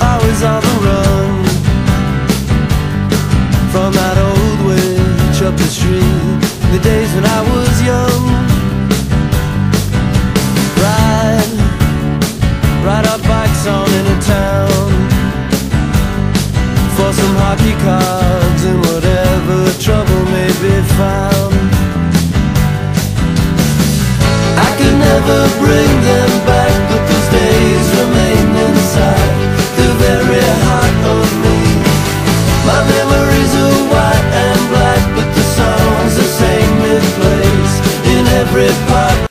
always on the run. From that old witch up the street The days when I was young. Ride, ride our bikes on into town. For some hockey cards and whatever trouble may be found. I could never favorite part